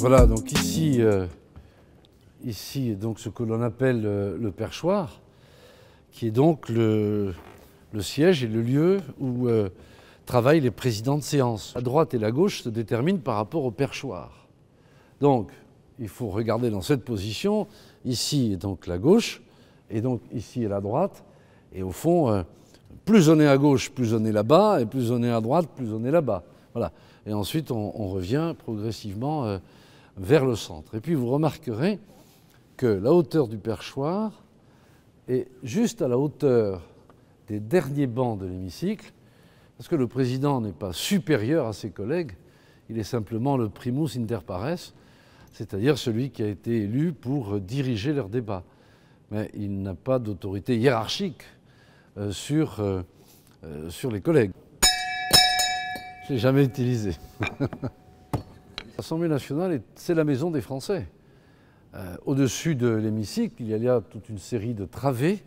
Voilà, donc ici, euh, ici donc ce que l'on appelle euh, le perchoir, qui est donc le, siège et le lieu où euh, travaillent les présidents de séance. La droite et la gauche se déterminent par rapport au perchoir. Donc, il faut regarder dans cette position. Ici est donc la gauche, et donc ici est la droite. Et au fond, euh, plus on est à gauche, plus on est là-bas, et plus on est à droite, plus on est là-bas. Voilà. Et ensuite, on, revient progressivement vers le centre. Et puis, vous remarquerez que la hauteur du perchoir est juste à la hauteur des derniers bancs de l'hémicycle, parce que le président n'est pas supérieur à ses collègues, il est simplement le primus inter pares, c'est-à-dire celui qui a été élu pour diriger leurs débats. Mais il n'a pas d'autorité hiérarchique euh, sur, euh, euh, sur les collègues. Je l'ai jamais utilisé. L'Assemblée nationale, c'est la maison des Français. Euh, Au-dessus de l'hémicycle, il y a toute une série de travées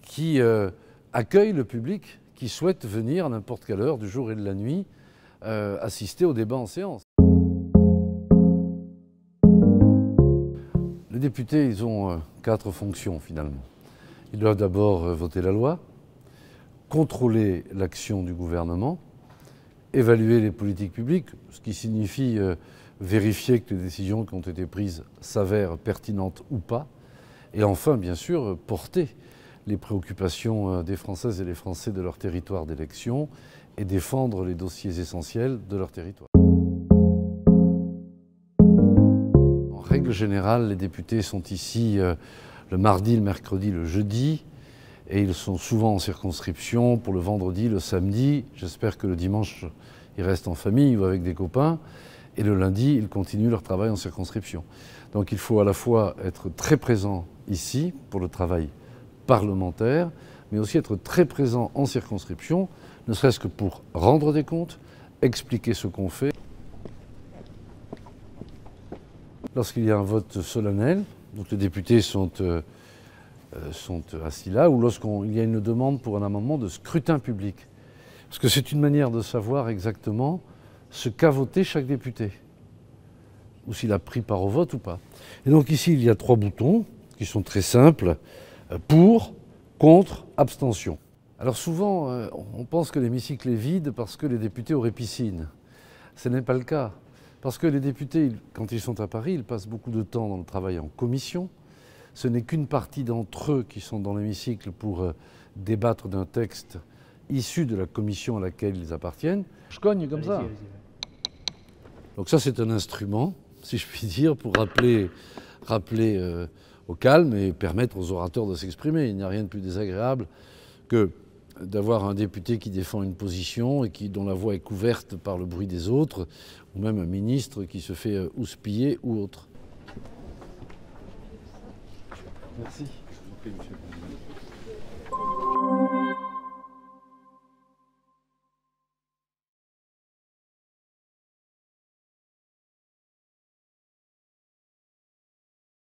qui euh, accueillent le public qui souhaite venir à n'importe quelle heure du jour et de la nuit euh, assister au débat en séance. Les députés, ils ont quatre fonctions finalement. Ils doivent d'abord voter la loi, contrôler l'action du gouvernement, évaluer les politiques publiques, ce qui signifie euh, vérifier que les décisions qui ont été prises s'avèrent pertinentes ou pas, et enfin, bien sûr, porter les préoccupations euh, des Françaises et des Français de leur territoire d'élection et défendre les dossiers essentiels de leur territoire. En règle générale, les députés sont ici euh, le mardi, le mercredi, le jeudi, et ils sont souvent en circonscription pour le vendredi, le samedi. J'espère que le dimanche, ils restent en famille ou avec des copains. Et le lundi, ils continuent leur travail en circonscription. Donc il faut à la fois être très présent ici pour le travail parlementaire, mais aussi être très présent en circonscription, ne serait-ce que pour rendre des comptes, expliquer ce qu'on fait. Lorsqu'il y a un vote solennel, donc les députés sont, euh, sont assis là, ou lorsqu'il y a une demande pour un amendement de scrutin public. Parce que c'est une manière de savoir exactement ce qu'a voté chaque député, ou s'il a pris part au vote ou pas. Et donc ici, il y a trois boutons qui sont très simples, euh, pour, contre, abstention. Alors souvent, euh, on pense que l'hémicycle est vide parce que les députés auraient piscine. Ce n'est pas le cas. Parce que les députés, quand ils sont à Paris, ils passent beaucoup de temps dans le travail en commission. Ce n'est qu'une partie d'entre eux qui sont dans l'hémicycle pour euh, débattre d'un texte issu de la commission à laquelle ils appartiennent. Je cogne comme ça. Donc ça, c'est un instrument, si je puis dire, pour rappeler, rappeler euh, au calme et permettre aux orateurs de s'exprimer. Il n'y a rien de plus désagréable que d'avoir un député qui défend une position et qui, dont la voix est couverte par le bruit des autres, ou même un ministre qui se fait euh, houspiller ou autre. Merci.